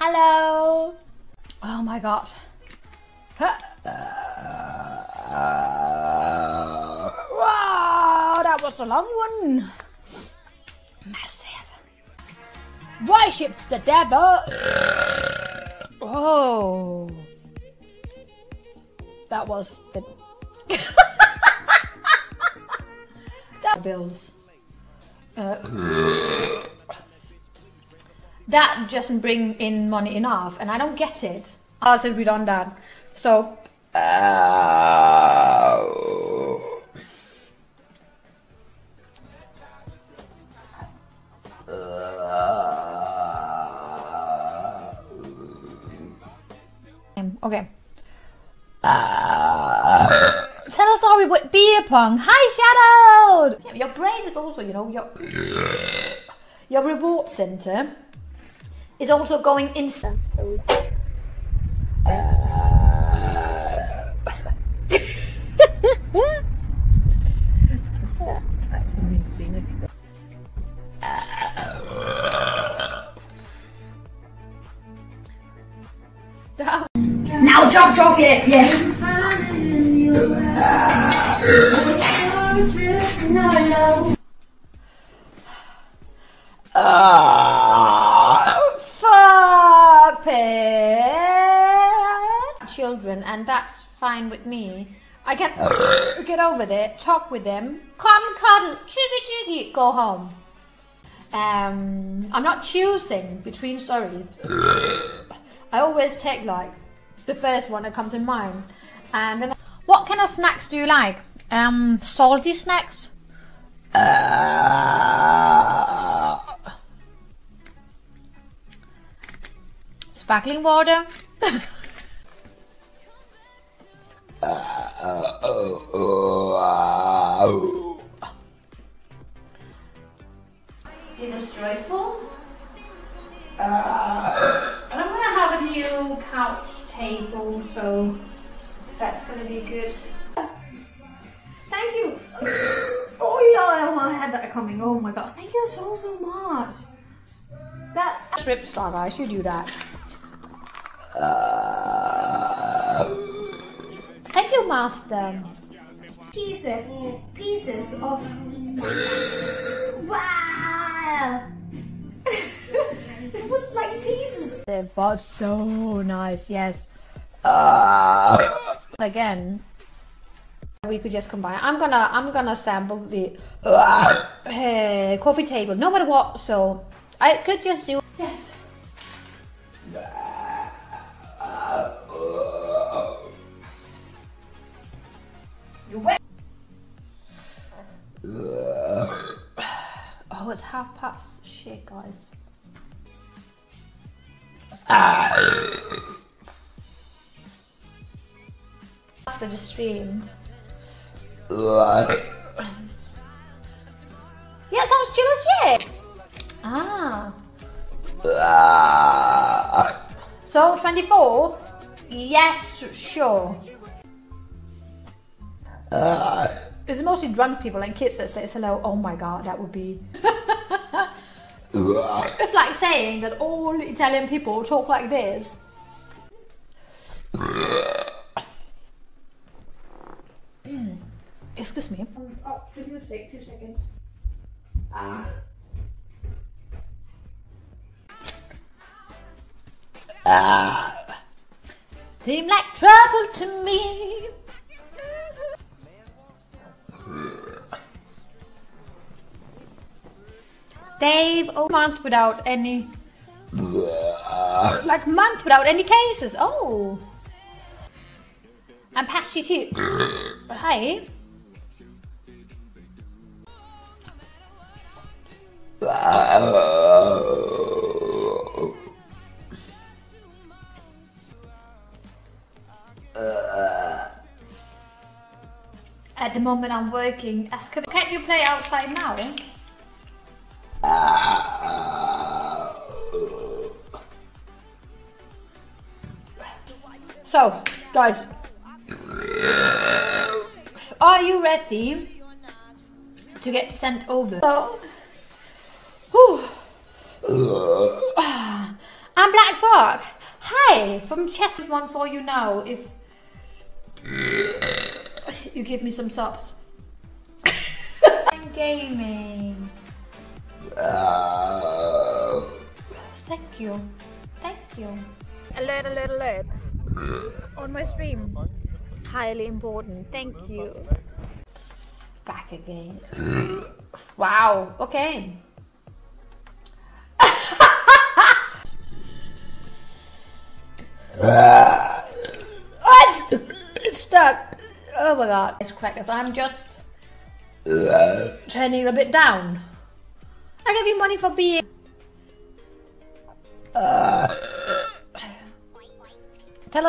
Hello. Oh my god. Huh. Wow, that was a long one. Massive. Worship the devil. Oh. That was the. that bills. Uh, that doesn't bring in money enough, and I don't get it. I said we done that. So. Uh, okay. Tell us sorry with beer pong. Hi, Shadow. Your brain is also, you know, your your reward center is also going instant. Now drop chocolate, yes. Fuck it. Children, and that's fine with me. I can get over there, talk with them, come cuddle, chuggy chuggy, go home. Um, I'm not choosing between stories. I always take like the first one that comes in mind, and then. What kind of snacks do you like? Um, salty snacks. Sparkling water. That's strip star, guys. You do that. Thank you, master. Pieces, pieces of. Wow. it was like pieces. But so nice. Yes. Again, we could just combine. I'm gonna I'm gonna sample the uh, coffee table, no matter what. So I could just do it's half past. Shit, guys. After the stream. Yeah, sounds chill as shit. Ah. So 24? Yes, sure. It's mostly drunk people and kids that says hello. Oh my god, that would be. it's like saying that all Italian people talk like this. Excuse me. Oh, the music, two seconds. ah Seem like trouble to me. Dave, a month without any. like month without any cases. Oh. And past you too. Hi. At the moment I'm working as Can't you play outside now? So, guys, are you ready to get sent over? So, whew. I'm Black fuck? Hi, from Chess one for you now. If you give me some subs. I'm gaming. Thank you. Thank you. Alert, alert, alert. On my stream. Highly important. Thank you. Back again. wow. Okay. oh, it's, it's stuck. Oh my god. It's crackers. I'm just turning a bit down. I give you money for being.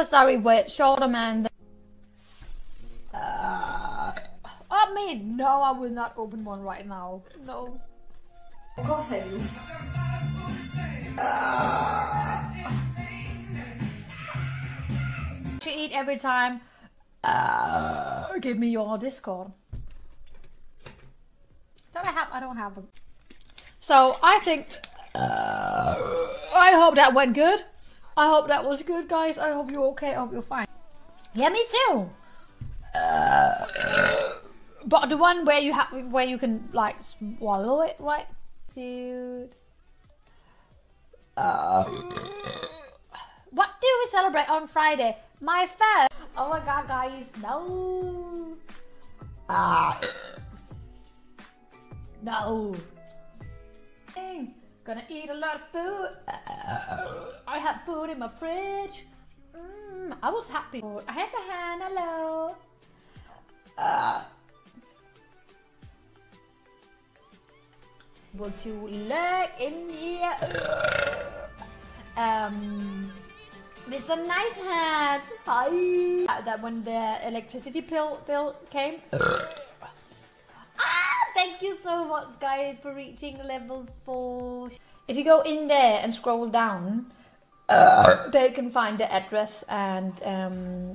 Sorry, wait, shoulder man. Uh, I mean, No, I will not open one right now. No. Of course I do. Uh. You eat every time. Uh. Give me your Discord. Don't I have? I don't have them. So I think. I hope that went good. I hope that was good, guys. I hope you're okay. I hope you're fine. Yeah, me too. But the one where you have, where you can like swallow it, right, dude? What do we celebrate on Friday? My first. Oh my god, guys, no. Ah. No. Dang, Gonna eat a lot of food. I have food in my fridge. Mm, I was happy. I have a hand. Hello. Able to look in here. Um, Mr. Nice Hat. Hi. Uh, That when the electricity bill bill came. Thank you so much, guys, for reaching level four. If you go in there and scroll down, uh. there you can find the address and um,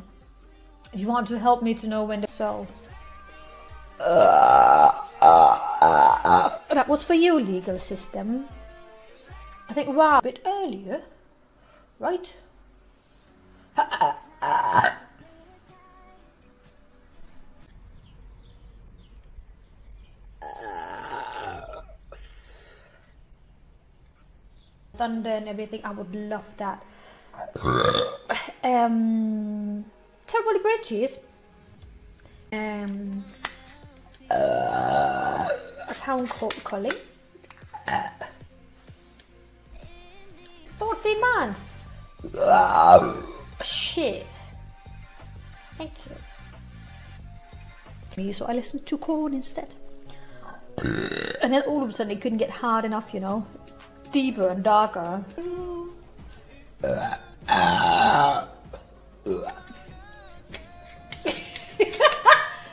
if you want to help me to know when the so. Uh, uh, that was for you, legal system. I think wow, a bit earlier, right? Thunder and everything. I would love that. um, terribly bridges. Um, a sound called calling. Forty man. Shit. Thank you. Me, so I listened to Korn instead. And then all of a sudden it couldn't get hard enough, you know deeper and darker.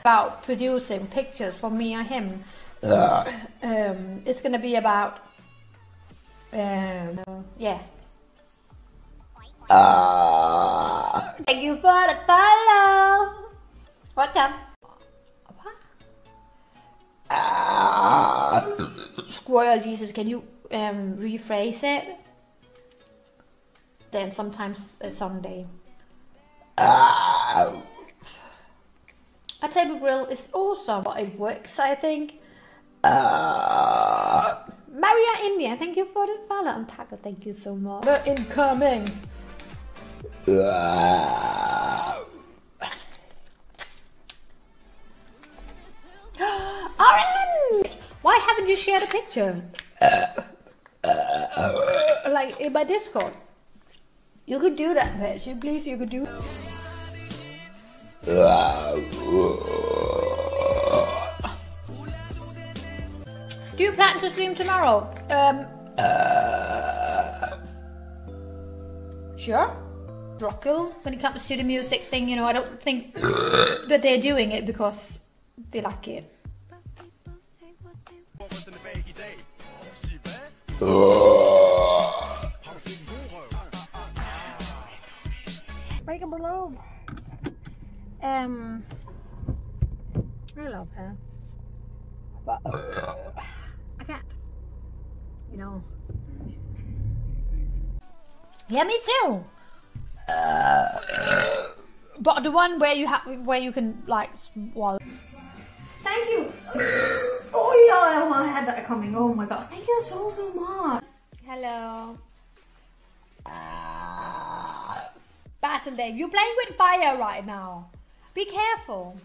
about producing pictures for me and him. Um, it's gonna be about, um, yeah. Thank you for the follow. Welcome. What? Squirrel Jesus, can you um, rephrase it? Then sometimes uh, someday. A table grill is awesome, but it works, I think. Maria India, thank you for the follow. And Paco, thank you so much. The incoming. Orange! Why haven't you shared a picture? Like in my Discord. You could do that, bitch. Please, you could do. Do you plan to stream tomorrow? Um. Sure. Rockle. When it comes to the music thing, you know, I don't think that they're doing it because they like it. Break below. Um, I love her, but I can't. You know. Yeah, me too. But the one where you have where you can like swallow. Thank you. Oh yeah, I had that coming. Oh my god, thank you so so much. Hello. You're playing with fire right now. Be careful.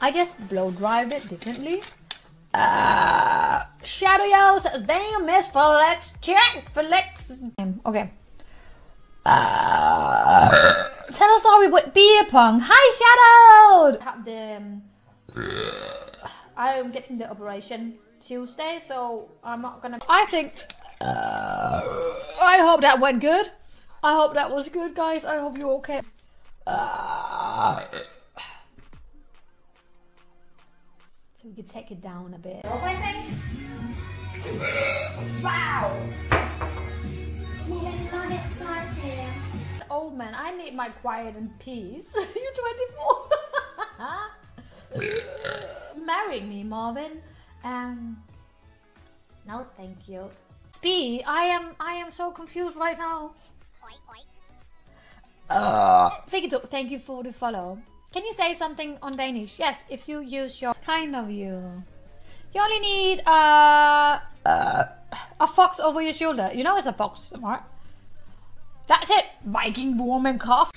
I just blow dry it differently. Uh, shadow Yo says, damn, Miss Felix, check Felix. Um, okay. Uh, tell us sorry with beer pong. Hi, Shadow. Have the. Um, I'm getting the operation Tuesday, so I'm not gonna. I think. Uh, I hope that went good. I hope that was good, guys. I hope you're okay. So we could take it down a bit. Wow. Oh man, I need my quiet and peace. you're 24. Marry me, Marvin. Um, no, thank you. Spee, I am, I am so confused right now. Vigito, thank you for the follow. Can you say something on Danish? Yes, if you use your kind of you. You only need uh, a fox over your shoulder. You know it's a fox, right? That's it. Viking woman cough.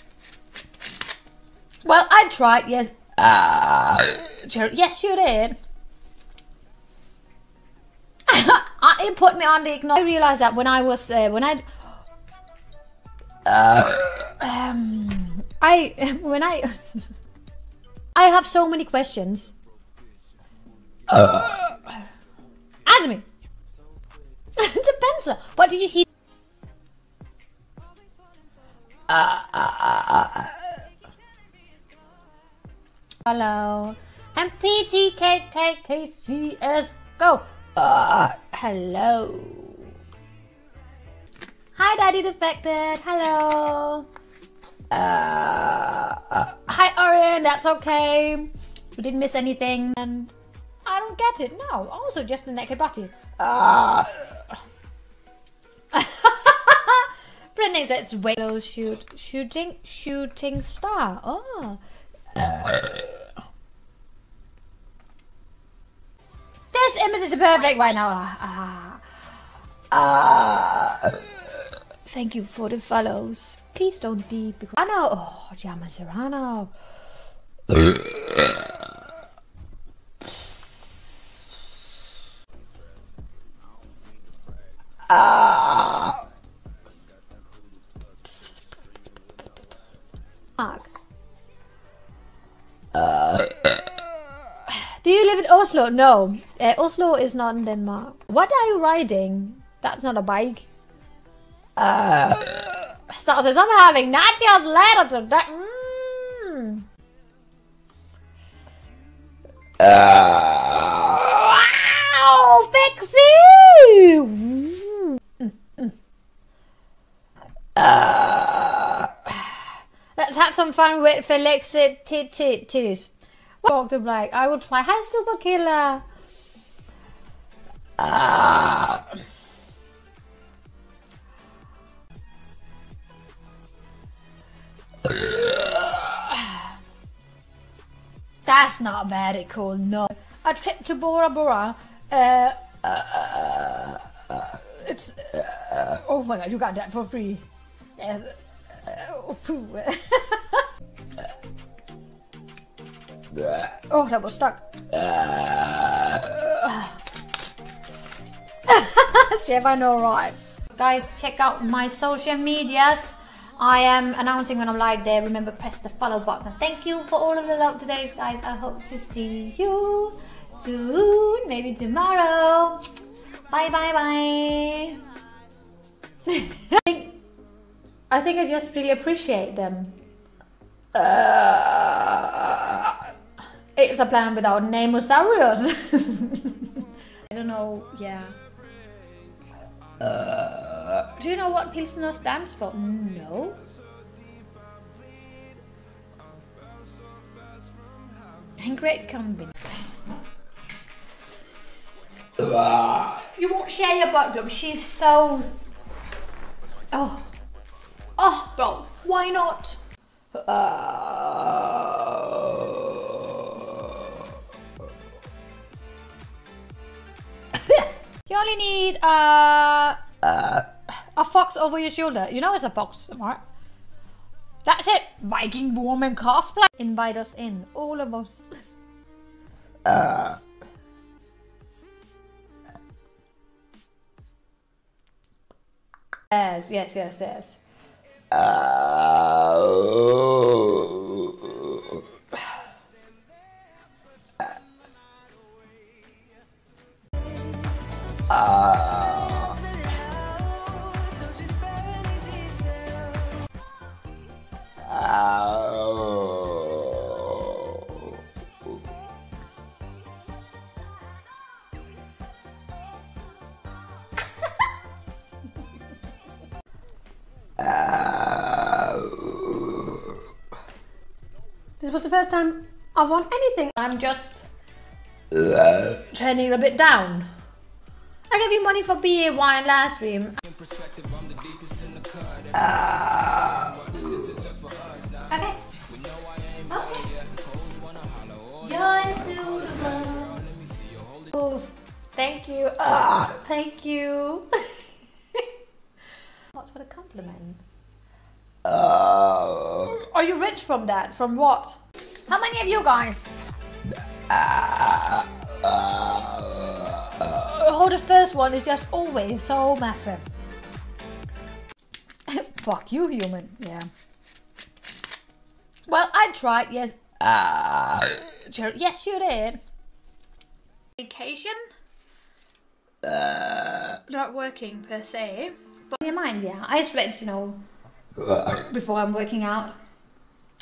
Well, I tried. Yes. Jared, yes, you did. it put me on the ignore. I realized that when I was uh, when I Uh, um I when I I have so many questions. Uh. Ask me. Depends. What did you hear? Hello. And PTKKKCS go. Uh. hello. Hi, Daddy Defected. Hello. Uh, uh, Hi, Orin. That's okay. You didn't miss anything. And I don't get it. No. Also, just the naked body. Brendan says Walo shoot shooting shooting star. Oh. Uh. This image is perfect right now. Ah. Thank you for the follows. Please don't leave. Because I know. Oh, Jama Serrano. Mark. Do you live in Oslo? No. Uh, Oslo is not in Denmark. What are you riding? That's not a bike. Star says, I'm having nachos later today. Mm. Wow, Fixie! Mm, mm. Let's have some fun with Felix. Walk the black. I will try. Hi, Super Killer. That's not very cool, no. A trip to Bora Bora. Uh, it's. oh my god, you got that for free. Yes. Oh, oh, that was stuck. Chef, I know, right? Guys, check out my social medias. I am announcing when I'm live there. Remember, press the follow button. Thank you for all of the love today, guys. I hope to see you soon. Maybe tomorrow. Bye, bye, bye. I think I think I just really appreciate them. It's a plan without Nemosaurus. I don't know, yeah. Do you know what Pilsner stands for? No. And great combination. you won't share your butt look. She's so. Oh, Well, why not? you only need uh, a fox over your shoulder. You know it's a fox, right? That's it. Viking woman cosplay. Invite us in, all of us. Uh. Yes, yes, yes, yes. Uh. This was the first time I won anything. I'm just turning a bit down. I gave you money for BA wine last stream. Ah. Okay. Okay. Joy to the world. Ah. Oh, thank you. Oh, thank you. what for a compliment? Ah. Are you rich from that? From what? How many of you guys? Uh, oh, the first one is just always so massive. Fuck you, human. Yeah. Well, I tried. Yes. Uh, yes, you did. Vacation. Uh, not working per se. But in your mind, yeah. I stretch, you know, before I'm working out.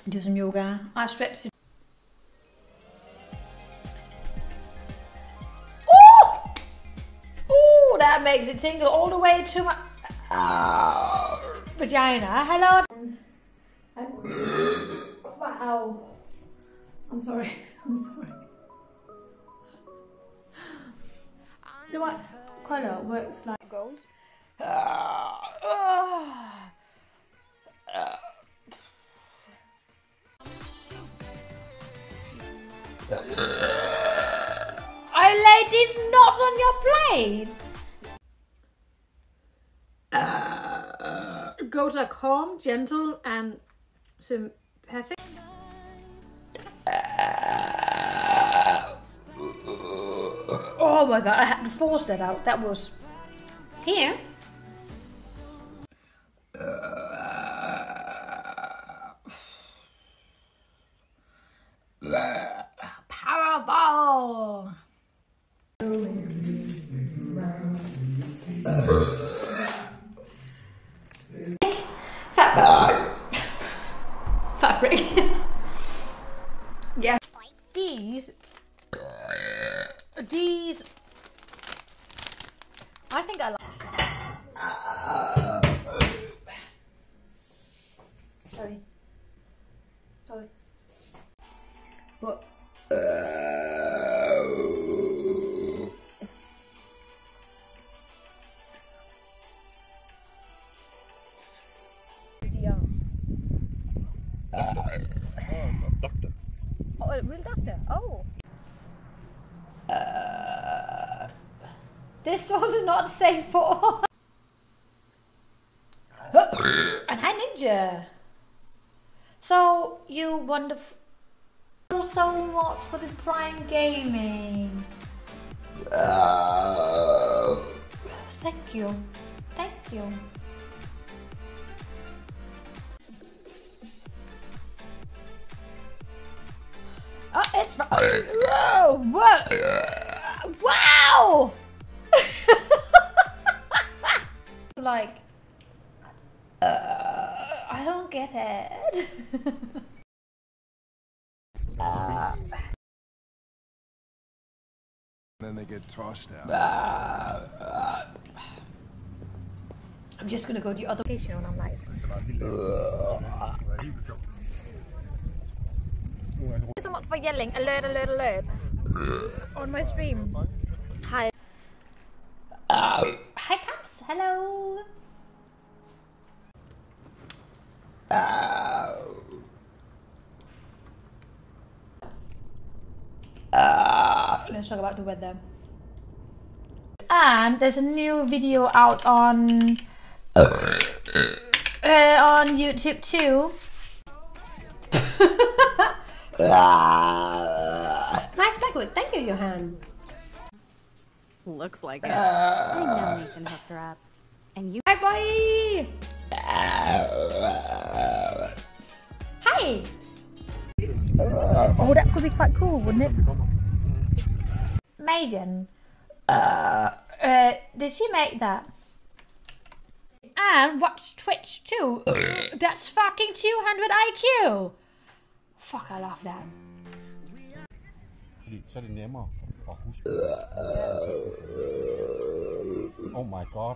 Do some yoga. I stretch. Makes it tingle all the way to my vagina. Hello. Wow. I'm sorry. I'm sorry. You know what? Colour works like gold. I laid these knots on your plate. Goats are calm, gentle, and sympathetic. Oh my god, I had to force that out. That was here. Powerball. Fabric. Fabric. yeah. These. These. I think I like. Not safe for. and hi, Ninja. So you won the f- so much for the Prime Gaming. Uh. Thank you. Thank you. Oh, it's Whoa! Whoa! Wow! Like, uh, I don't get it. Then they get tossed out. I'm just gonna go the other location and I'm like, Thank you so much for yelling alert, alert, alert on my stream. Hi. Hi, Caps. Hello. Let's talk about the weather. And there's a new video out on uh, on YouTube too. nice backward. Thank you, Johan. Looks like it. I know Nathan hooked her up. And you Hi, boy. Hi. Oh, that could be quite cool, wouldn't it? Maiden. Uh, did she make that? And watch Twitch too. That's fucking 200 IQ. Fuck, I love that. Fordi så det nemmere at huske. Oh my god.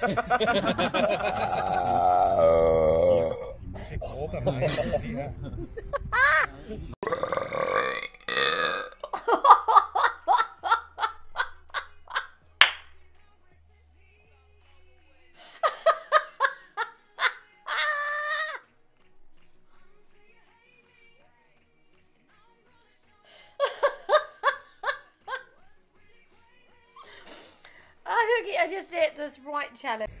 I må challenge.